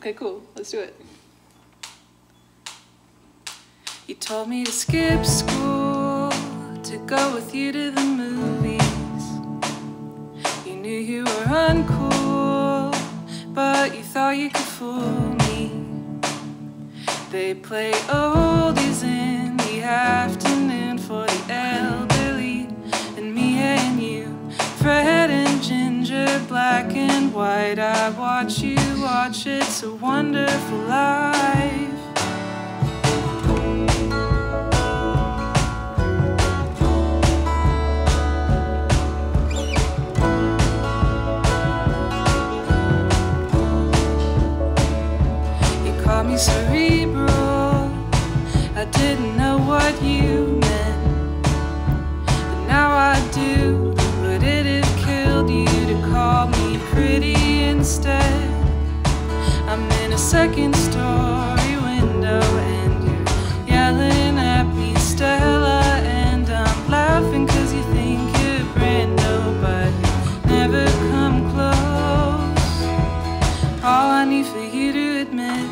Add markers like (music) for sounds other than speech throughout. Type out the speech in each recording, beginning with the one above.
Okay, cool. Let's do it. You told me to skip school to go with you to the movies. You knew you were uncool, but you thought you could fool me. They play oldies in the afternoon white. I watch you watch, it's a wonderful life. You call me cerebral. I didn't know what you instead? I'm in a second story window and you're yelling at me, Stella, and I'm laughing cause you think you're brand new, but you never come close. All I need for you to admit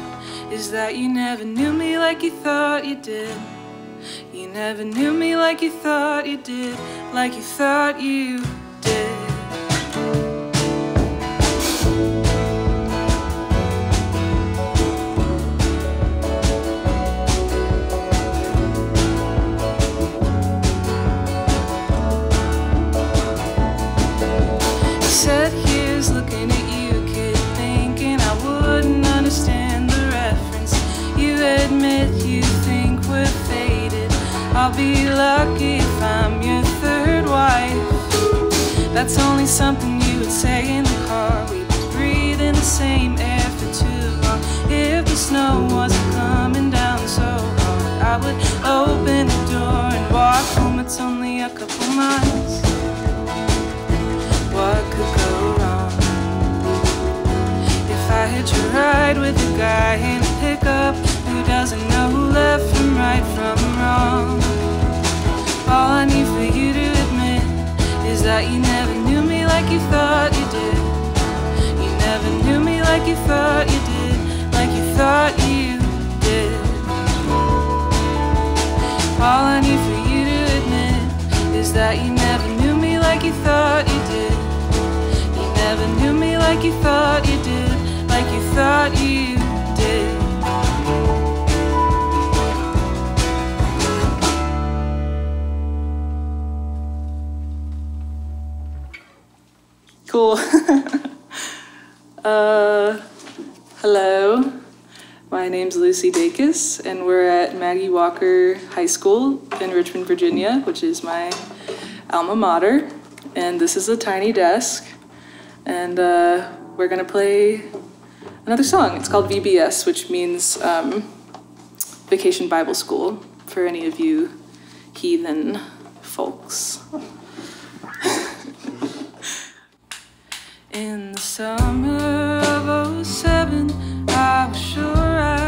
is that you never knew me like you thought you did. You never knew me like you thought you did, like you thought you same for too long. If the snow wasn't coming down so hard, I would open the door and walk home. It's only a couple miles. What could go wrong? If I hitch a ride with a guy in a pickup who doesn't know who left from right from wrong. All I need for you to admit is that you never knew me like you thought you did. Never knew me like you thought you did, like you thought you did. All I need for you to admit is that you never knew me like you thought you did. You never knew me like you thought you did, like you thought you did. Cool. (laughs) uh, hello. My name's Lucy Dacus, and we're at Maggie Walker High School in Richmond, Virginia, which is my alma mater. And this is a tiny desk, and uh, we're gonna play another song. It's called VBS, which means um, Vacation Bible School for any of you heathen folks. In the summer of 07, I was sure I'd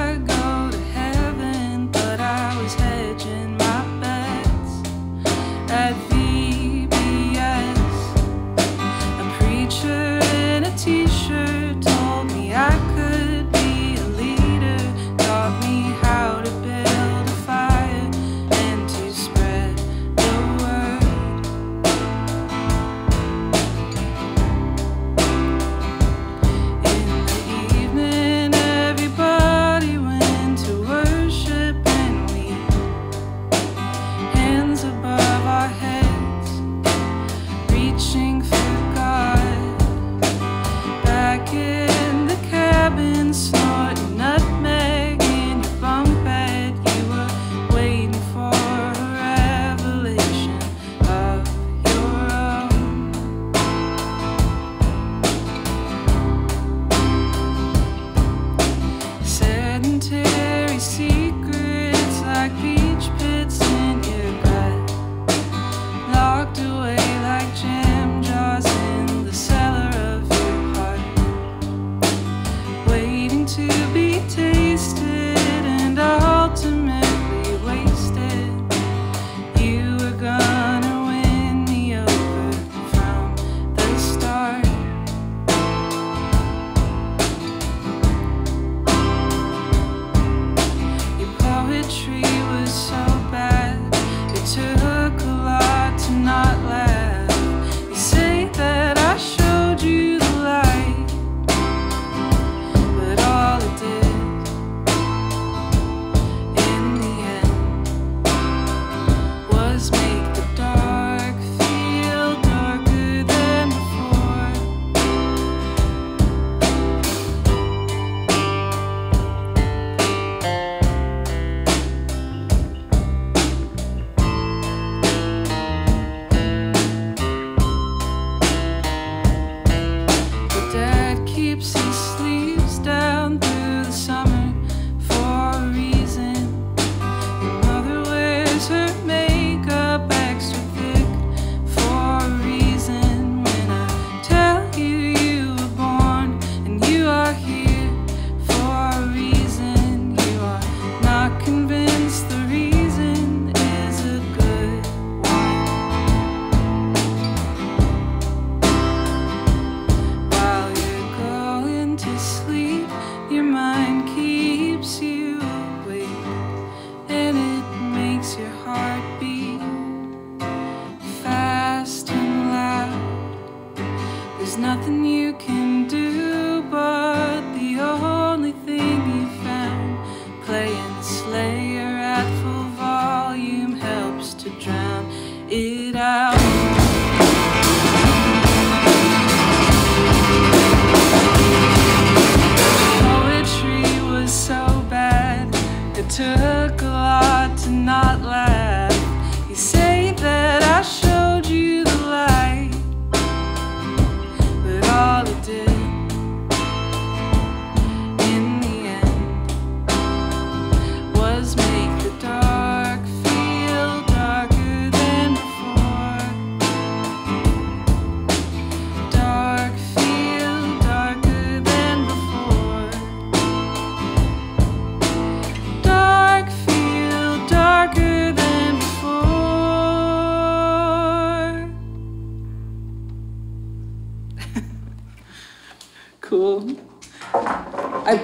out.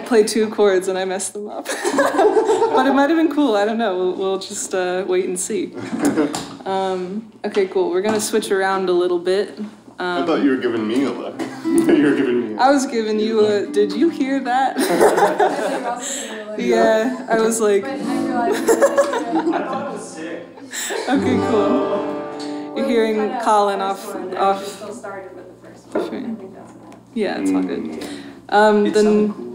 I played two chords and I messed them up. (laughs) but it might have been cool. I don't know. We'll, we'll just uh, wait and see. (laughs) Um, okay, cool. We're gonna switch around a little bit. I thought you were giving me a look. (laughs) you were giving me. A I was giving you a. Did you hear that? yeah, I was like, But I realized. okay, cool. You're hearing Collin off off. Still started with the first one. Sure. I think that's enough. Yeah, it's all good. Um, then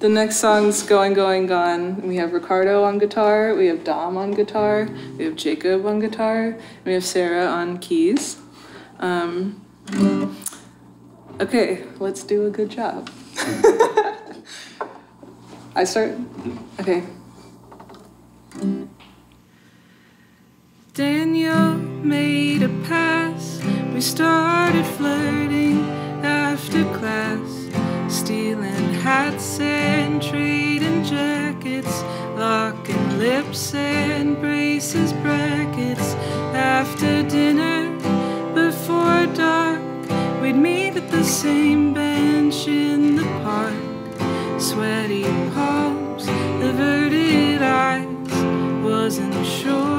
the next song's "Going, Going, Gone." We have Ricardo on guitar. We have Dom on guitar. We have Jacob on guitar. We have Sarah on keys. Um, okay, let's do a good job. (laughs) I start. Okay. Daniel made a pass. We started flirting same bench in the park. Sweaty palms, averted eyes. Wasn't sure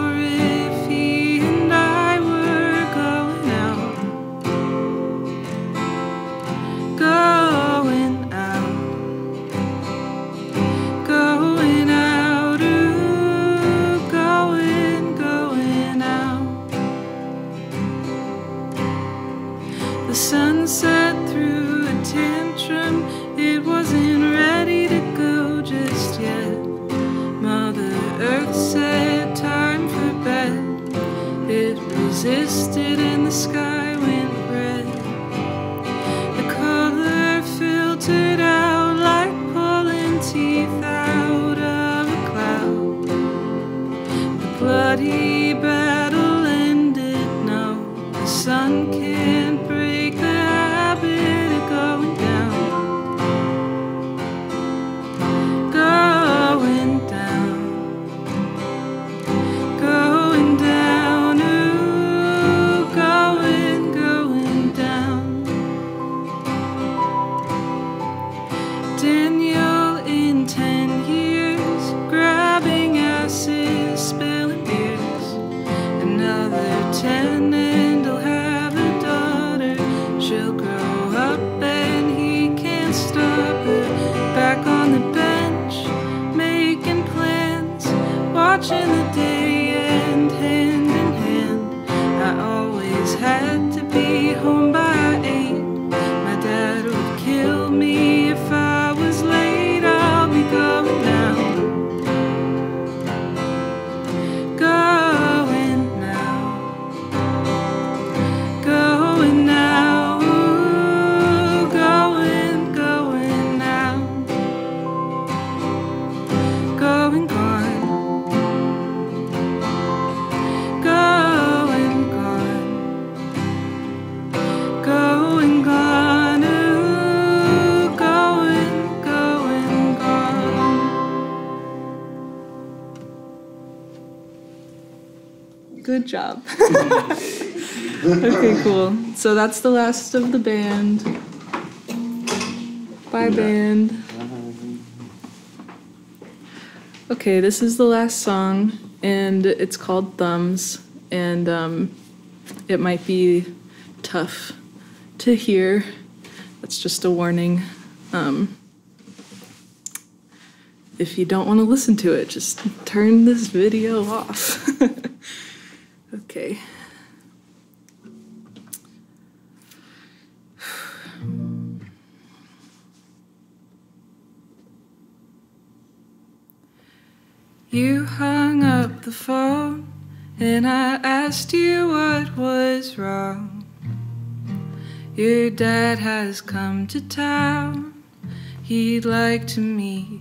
okay, cool. So that's the last of the band. Bye, band. Okay, this is the last song, and it's called Thumbs, and um, it might be tough to hear That's just a warning. Um, if you don't want to listen to it, just turn this video off. (laughs) okay. You hung up the phone and I asked you what was wrong. Your dad has come to town, he'd like to meet.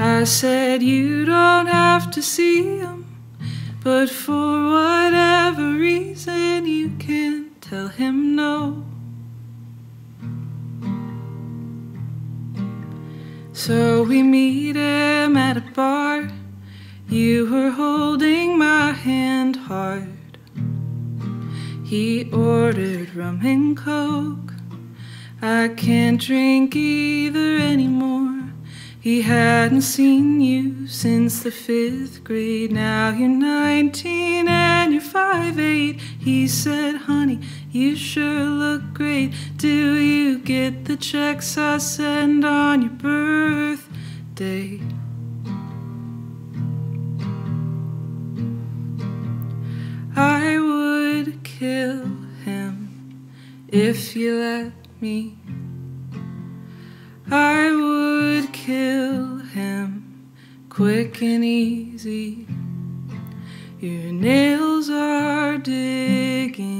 I said, You don't have to see him, but for whatever reason, you can tell him no. So we meet him at a bar. You were holding my hand hard. He ordered rum and coke. I can't drink either anymore. He hadn't seen you since the fifth grade. Now you're 19 and you're 5'8. He said, Honey, you sure look great. Do you get the checks I send on your birthday? I would kill him if you let me. I would kill him quick and easy. Your nails are digging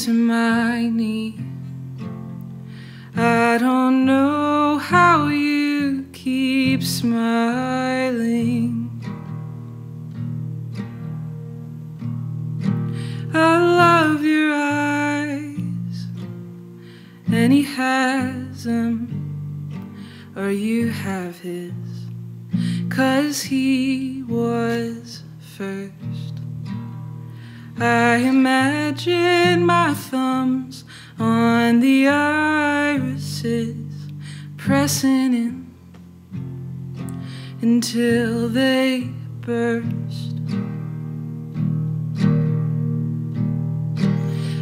into my knee. I don't know how you keep smiling. I love your eyes, and he has them, or you have his, cause he was first. I imagine my thumbs on the irises pressing in until they burst.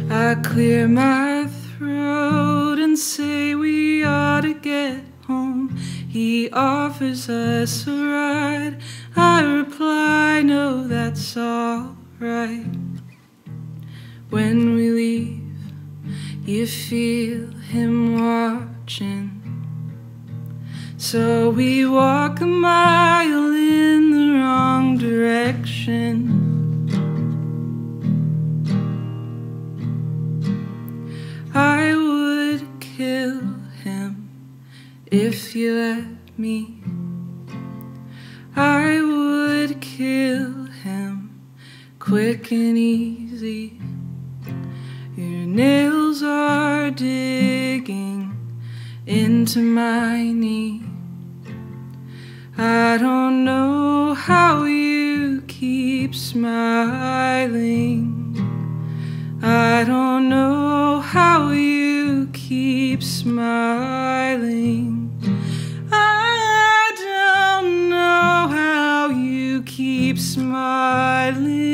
I clear my throat and say we ought to get home. He offers us a ride. I reply, no, that's alright. When we leave, you feel him watching. So we walk a mile in the wrong direction. I would kill him if you let me. I would kill him quick and easy. Into my knee. I don't know how you keep smiling. I don't know how you keep smiling. I don't know how you keep smiling.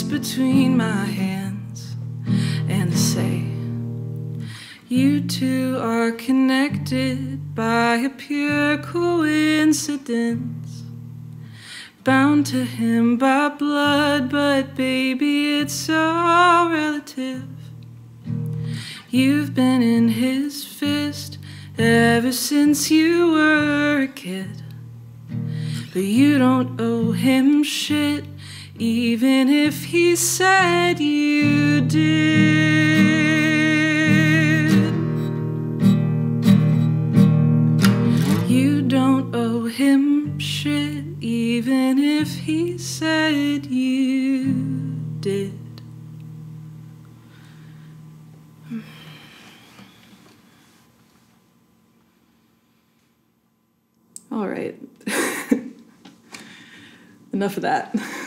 Between my hands and say, You two are connected by a pure coincidence. Bound to him by blood, but baby, it's all relative. You've been in his fist ever since you were a kid. But you don't owe him shit, even if he said you did. You don't owe him shit, even if he said you did. All right. (laughs) Enough of that. (laughs)